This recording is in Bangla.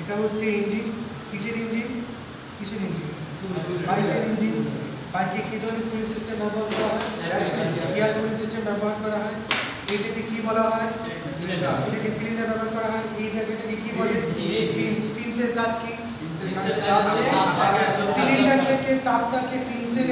এটা হচ্ছে ইঞ্জিন। কিসের ইঞ্জিন? কিসের ইঞ্জিন? বাইকের ইঞ্জিন। বাইকে কী ধরনের কুলিং সিস্টেম ব্যবহার করা হয়? এয়ার কুলিং সিস্টেম ব্যবহার করা হয়। এটাকে কি বলা হয়? এটাকে সিলিন্ডার ব্যবহার করা হয়। এই জায়গাটাকে কি বলে? ফিন্স ফিন্সের কাজ কি? সিলিন্ডার থেকে তাপটাকে ফিন্সে